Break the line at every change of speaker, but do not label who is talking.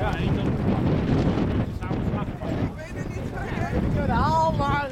Ja, één denk dat samen slag
van. Ik weet het niet, ik heb het maar.